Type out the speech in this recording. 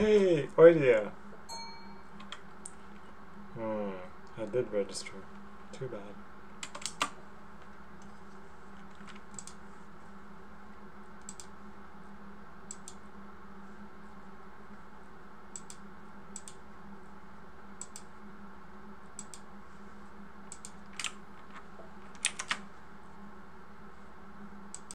Hey, oh yeah. Hmm, I did register. Too bad.